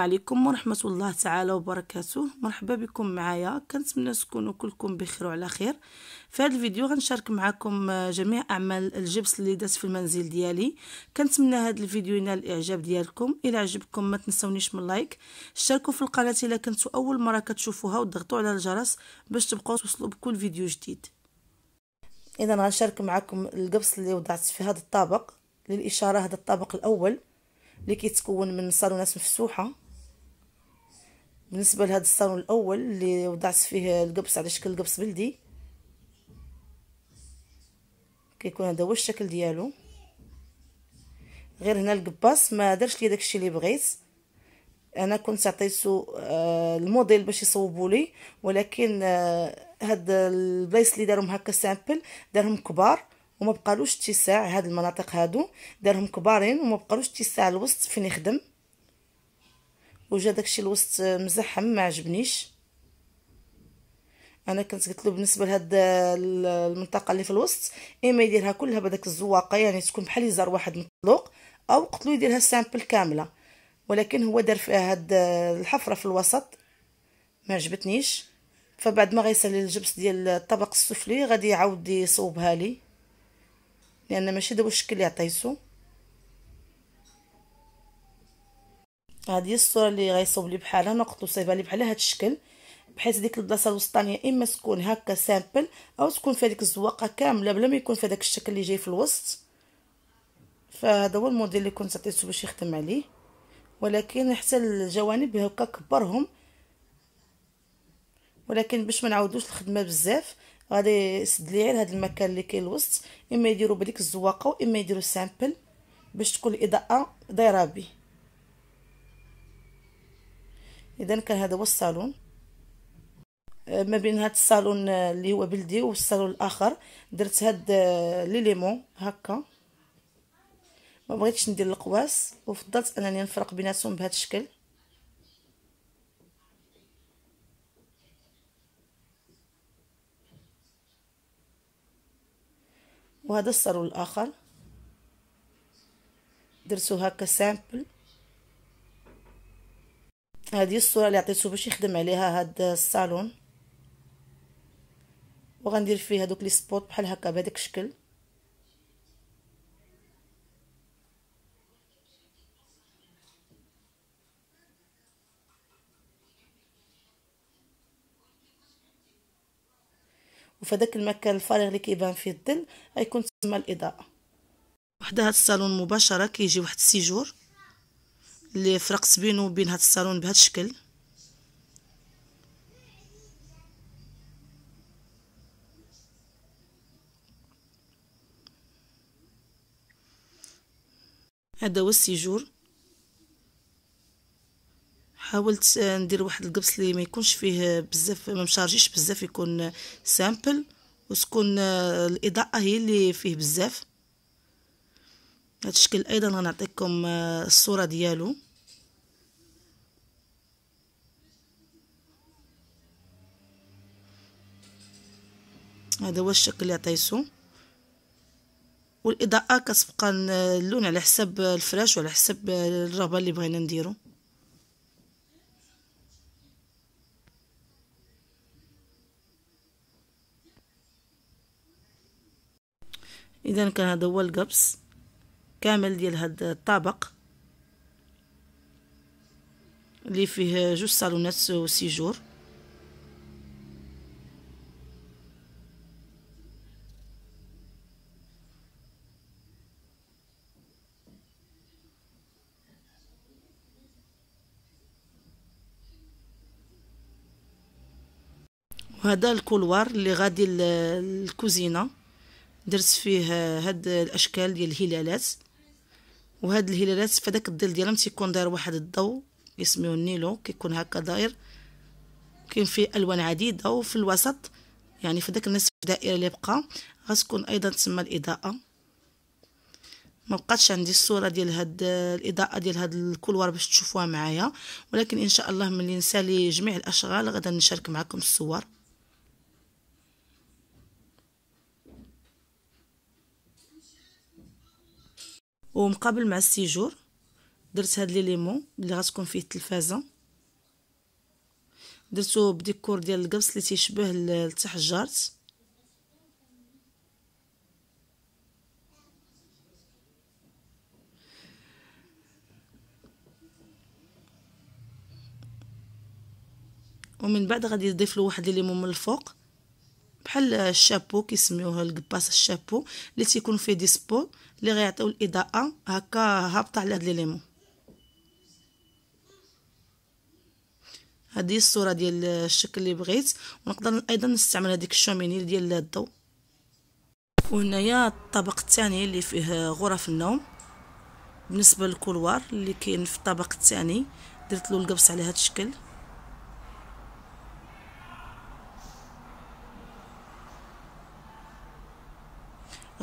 السلام عليكم ورحمة الله تعالى وبركاته. مرحبا بكم معايا. كنتمنى تكونوا كلكم بخير وعلى خير. في هذا الفيديو غنشارك معكم جميع أعمال الجبس اللي درت في المنزل ديالي. كنتمنى هذا الفيديو ينال الإعجاب ديالكم. إلى عجبكم ما تنسونيش من لايك. اشتركوا في القناة إلا كنتوا أول مرة كتشوفوها وضغطوا على الجرس باش تبقاو توصلوا بكل فيديو جديد. إذا غنشارك معكم القبص اللي وضعت في هذا الطبق للإشارة هذا الطبق الأول اللي كيتكون من صالونات مفتوحة. بالنسبة لهذا الصالون الأول اللي وضعت فيه القبص على شكل قبص بلدي. كيكون هذا هو الشكل ديالو. غير هنا القباص ما درش لي داكشي اللي بغيت. أنا كنت عطيتو آه الموديل باش يصوبوا لي ولكن آه هاد البلايص اللي دارهم هكا simple دارهم كبار وما بقالوش اتساع هاد المناطق هادو دارهم كبارين وما بقالوش اتساع الوسط فين يخدم. وجا داكشي الوسط مزحم ما عجبنيش. أنا كنت قلت له بالنسبة لهاد المنطقة اللي في الوسط إما يديرها كلها بداك الزواقة يعني تكون بحال يزار واحد مطلوق أو قتلو يديرها سامبل كاملة. ولكن هو دار فيها هاد الحفرة في الوسط ما عجبتنيش. فبعد ما غيسالي الجبس ديال الطبق السفلي غادي يعاود يصوبها لي. لأن ماشي دابا الشكل اللي عطيتو هذه الصورة اللي غيصوب لي بحالها أنا قلت له صايبها لي بحال هذا الشكل بحيث ديك البلاصة الوسطانية إما تكون هكا simple أو تكون في هذيك الزواقة كاملة بلا ما يكون في هذاك الشكل اللي جاي في الوسط. فهذا هو الموديل اللي كنت عطيتو باش يخدم عليه. ولكن حتى الجوانب هكا كبرهم. ولكن باش ما نعاودوش الخدمة بزاف غادي يسد لي غير هذا المكان اللي كاين الوسط. إما يديروا بديك الزواقة وإما يديروا simple باش تكون الإضاءة دايرة بيه. اذا كان هذا هو الصالون. ما بين هذا الصالون اللي هو بلدي والصالون الآخر درت هاد لي ليمون هكا. ما بغيتش ندير القواس وفضلت أنني نفرق بيناتهم بهذا الشكل. وهذا الصالون الآخر. درتو هكا simple. هذه الصورة اللي عطيتو باش يخدم عليها هاد الصالون. وغندير فيه هذوك les spots بحال هكا بهذاك الشكل. وفي داك المكان الفارغ اللي كيبان فيه الظل غيكون تما الإضاءة. وحدة هاد الصالون مباشرة كيجي واحد ال séjour. اللي فرقت بينه وبين هاد الصالون بهذا الشكل. هذا هو ال séjour. حاولت ندير واحد القبص اللي ما يكونش فيه بزاف ما مشارجيش بزاف يكون سامبل وتكون الإضاءة هي اللي فيه بزاف. هذا الشكل أيضا غنعطيكم الصورة ديالو. هذا هو الشكل اللي عطيتو والإضاءة كتبقى اللون على حسب الفراش وعلى حسب الرغبة اللي بغينا نديرو. اذا كان هذا هو القبص كامل ديال هذا الطابق اللي فيه جوج صالونات وسيجور. وهذا ال couloir اللي غادي للكوزينة. درت فيه هاد الأشكال ديال الهلالات. وهاد الهلالات فداك الظل ديالهم تيكون داير واحد الضوء يسميوه ال néon كيكون هكا داير. كاين فيه ألوان عديدة وفي الوسط يعني في داك النصف الدائره اللي بقى غتكون أيضا تسمى الإضاءة. ما بقاتش عندي الصورة ديال هاد الإضاءة ديال هاد ال couloir باش تشوفوها معايا. ولكن إن شاء الله ملي نسالي جميع الأشغال غادا نشارك معكم الصور. ومقابل مع السيجور درت هاد لي ليمون اللي غتكون فيه التلفازة. درتو بديكور ديال القبص اللي تيشبه التحجرت ومن بعد غادي نضيف له واحد ليمون من الفوق. بحال الشابو كيسميوه القباص الشابو اللي تيكون فيه دي سبو اللي غيعطيو الإضاءة هكا هابطة على هاد لي ليمون هذه الصورة ديال الشكل اللي بغيت ونقدر أيضا نستعمل هذيك الشومينيل ديال الضوء وهنايا الطبق الثاني اللي فيه غرف النوم. بالنسبة للكولوار اللي كاين في الطبق الثاني درت له القبص على هذا الشكل.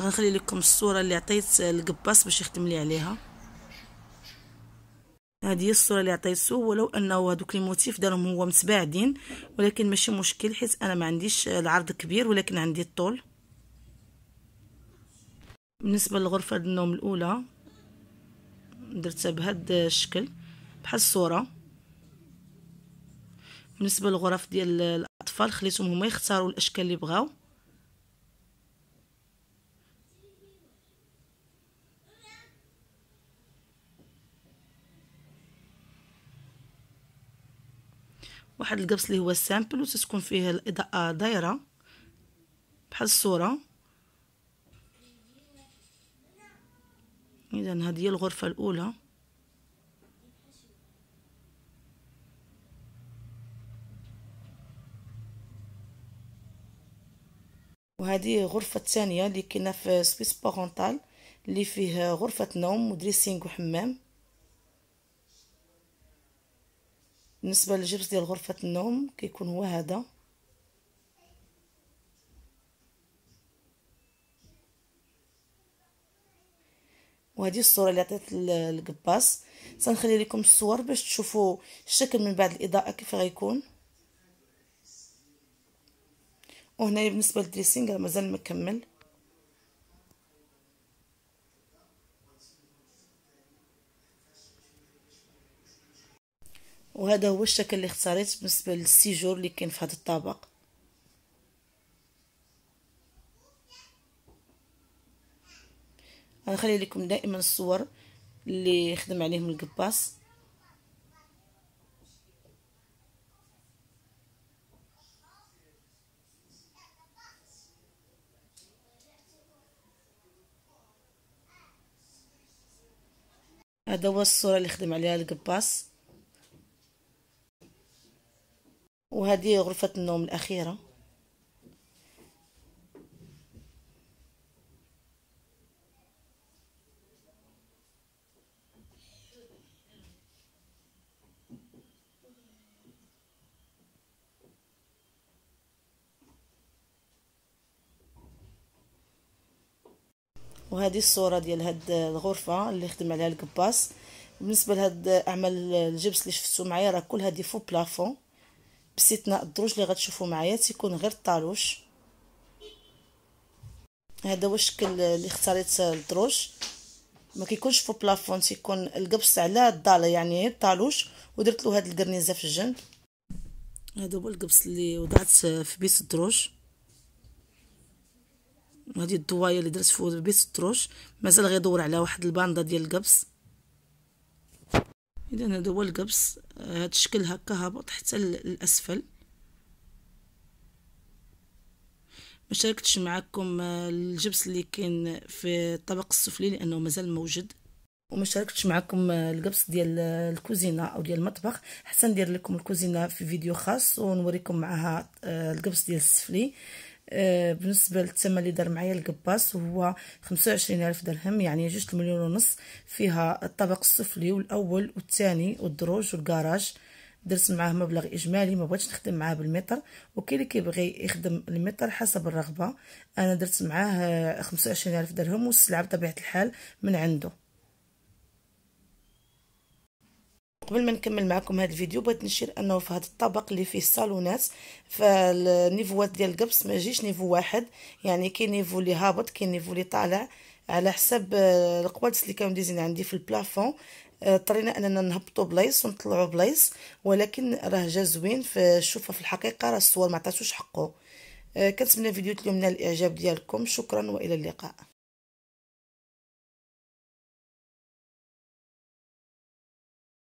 غنخلي لكم الصورة اللي عطيت القباص باش يخدم لي عليها. هذه هي الصورة اللي عطيته ولو أنه هذوك لي موتيف دارهم هو متباعدين ولكن ماشي مشكل حيت أنا ما عنديش العرض كبير ولكن عندي الطول. بالنسبة لغرفه النوم الأولى درتها بهذا الشكل بحال الصورة. بالنسبة للغرف ديال الأطفال خليتهم هما يختاروا الأشكال اللي بغاو. واحد القبص اللي هو سامبل وتتكون فيه الإضاءة دايرة بحال الصورة. اذا هذه هي الغرفة الأولى. وهذه غرفة الثانية اللي كاينة في espace parental اللي فيه غرفة نوم و dressing وحمام. بالنسبة للجبس ديال غرفة النوم كيكون هو هذا. وهذه الصورة اللي عطيت القباص سنخلي لكم الصور باش تشوفوا الشكل من بعد الإضاءة كيف غيكون. وهنا بالنسبة للدريسينغ مازال مكمل. وهذا هو الشكل اللي اختاريت بالنسبة للسيجور اللي كاين في هذا الطبق. غنخلي لكم دائما الصور اللي خدم عليهم القباص هذا هو الصورة اللي خدم عليها القباص وهذه غرفة النوم الأخيرة. وهذه الصورة ديال هاد الغرفة اللي خدم عليها الڭباص بالنسبة لهاد أعمال الجبس اللي شفتو معايا راه كل هادي faux plafond. باستثناء الدروج اللي غتشوفوا معايا تيكون غير الطالوش هذا هو الشكل اللي اختاريت الدروج. ما كيكونش faux plafond تيكون الڭبص على الضالة يعني الطالوش ودرت له هاد الكرنيزه في الجنب. هذا هو الڭبص اللي وضعت في بيت الدروج. هذه الضوايه اللي درت في بيت الدروج. مازال غيدور على واحد الباندا ديال القبص إذا هذا هو القبص هذا الشكل هكا هابط حتى للاسفل ما شاركتش معكم الجبس اللي كاين في الطبق السفلي لأنه مازال موجود. وما شاركتش معكم القبص ديال الكوزينة أو ديال المطبخ. حتى ندير لكم الكوزينة في فيديو خاص ونوريكم معها القبص ديال السفلي. آه بالنسبة للثمن اللي دار معايا القباص 25 ألف درهم يعني جوج مليون ونص فيها الطابق السفلي والأول والثاني والدروج والكراج درت معاه مبلغ إجمالي ما بغيتش نخدم معاه بالمتر وكاين اللي كيبغي يخدم المتر حسب الرغبة. أنا درت معاه 25 ألف درهم والسلعة بطبيعة الحال من عنده. قبل ما نكمل معكم هذا الفيديو بغيت نشير أنه في هذا الطبق اللي فيه الصالونات فال niveauات ديال الڭبص ما يجيش niveau واحد. يعني كاين niveau اللي هابط كاين niveau اللي طالع على حسب القوادس اللي كانوا ديزين عندي في ال plafond. اضطرينا أننا نهبطوا بلايص ونطلعوا بلايص ولكن راه جا زوين شوفوا في الحقيقة راه الصور ما عطاتوش حقه كنتمنى فيديو اليوم نال الإعجاب ديالكم. شكرا وإلى اللقاء.